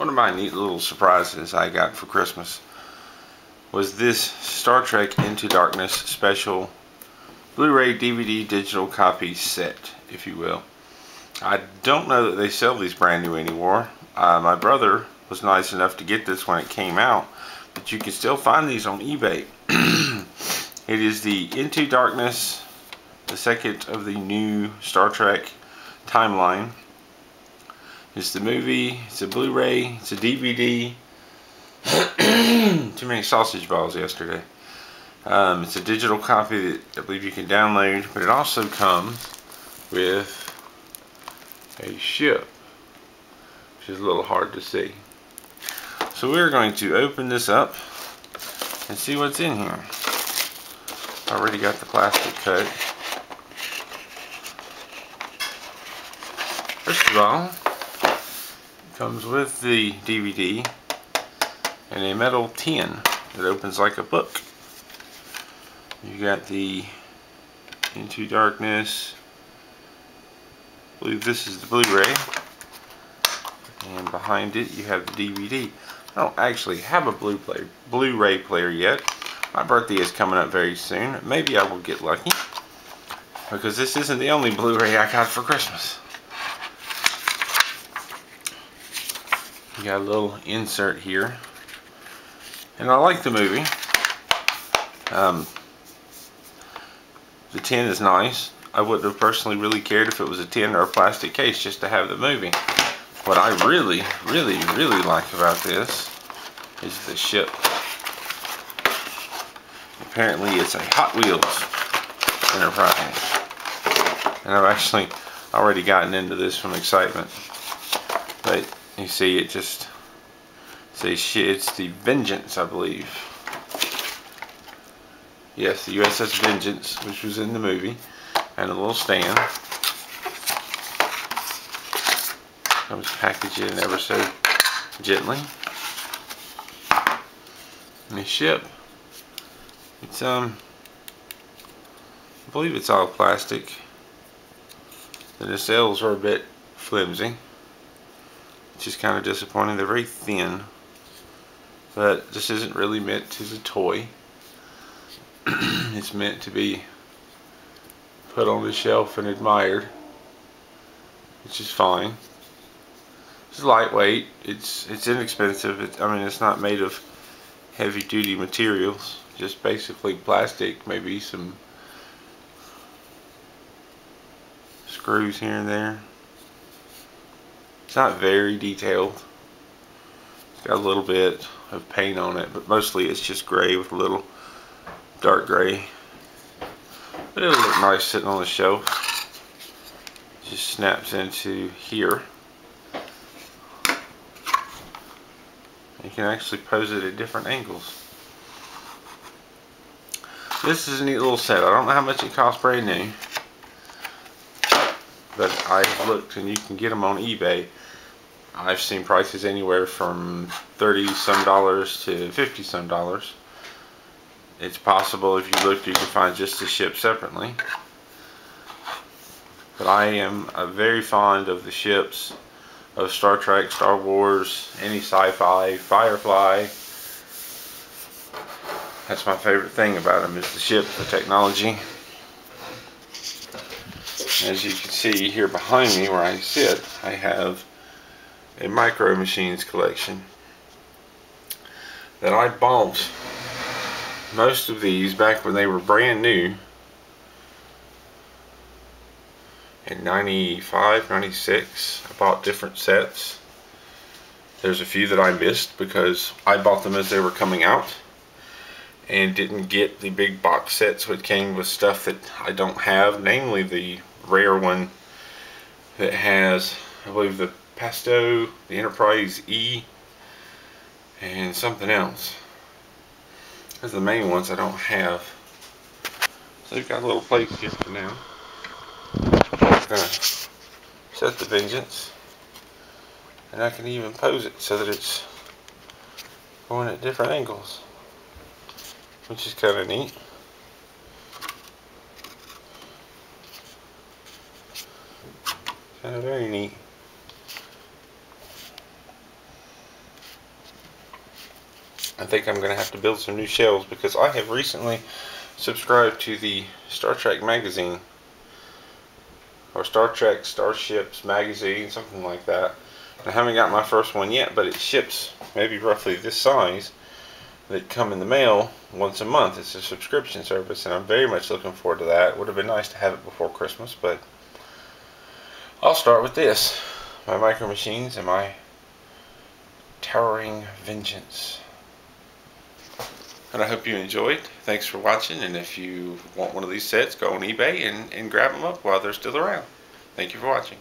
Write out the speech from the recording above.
one of my neat little surprises I got for Christmas was this Star Trek Into Darkness special Blu-ray DVD digital copy set, if you will. I don't know that they sell these brand new anymore. Uh, my brother was nice enough to get this when it came out, but you can still find these on eBay. it is the Into Darkness, the second of the new Star Trek timeline. It's the movie, it's a Blu-ray, it's a DVD. Too many sausage balls yesterday. Um, it's a digital copy that I believe you can download, but it also comes with a ship, which is a little hard to see. So we're going to open this up and see what's in here. I Already got the plastic cut. First of all, comes with the DVD and a metal tin that opens like a book. You got the Into Darkness. I believe this is the Blu-ray. And behind it you have the DVD. I don't actually have a Blu-ray Blu-ray player yet. My birthday is coming up very soon. Maybe I will get lucky. Because this isn't the only Blu-ray I got for Christmas. You got a little insert here. And I like the movie. Um, the tin is nice. I wouldn't have personally really cared if it was a tin or a plastic case just to have the movie. What I really, really, really like about this is the ship. Apparently it's a Hot Wheels Enterprise. And I've actually already gotten into this from excitement. But you see it just says shit. It's the Vengeance, I believe. Yes, the USS Vengeance, which was in the movie. And a little stand. I Comes packaged in ever so gently. And the ship. It's um I believe it's all plastic. The nacelles are a bit flimsy which is kind of disappointing. They're very thin, but this isn't really meant as a toy. it's meant to be put on the shelf and admired, which is fine. It's lightweight. It's it's inexpensive. It, I mean, it's not made of heavy-duty materials. Just basically plastic, maybe some screws here and there. It's not very detailed. It's got a little bit of paint on it, but mostly it's just gray with a little dark gray. But it'll look nice sitting on the shelf. Just snaps into here. You can actually pose it at different angles. This is a neat little set. I don't know how much it costs brand new. But I have looked and you can get them on eBay I've seen prices anywhere from 30 some dollars to 50 some dollars. It's possible if you look you can find just the ship separately. But I am uh, very fond of the ships of Star Trek, Star Wars, any sci-fi, Firefly. That's my favorite thing about them is the ship, the technology. As you can see here behind me where I sit, I have a Micro Machines collection that I bought most of these back when they were brand new in 95, 96 I bought different sets. There's a few that I missed because I bought them as they were coming out and didn't get the big box sets which came with stuff that I don't have namely the rare one that has I believe the Pasteur, the Enterprise E, and something else. Those are the main ones I don't have. So they've got a little place here for now. Gonna set the Vengeance. And I can even pose it so that it's going at different angles. Which is kind of neat. Of very neat. I think I'm going to have to build some new shelves because I have recently subscribed to the Star Trek magazine or Star Trek Starships magazine, something like that. I haven't got my first one yet, but it ships maybe roughly this size that come in the mail once a month. It's a subscription service, and I'm very much looking forward to that. Would have been nice to have it before Christmas, but I'll start with this. My Micro Machines and my Towering Vengeance. And I hope you enjoyed. Thanks for watching, and if you want one of these sets, go on eBay and, and grab them up while they're still around. Thank you for watching.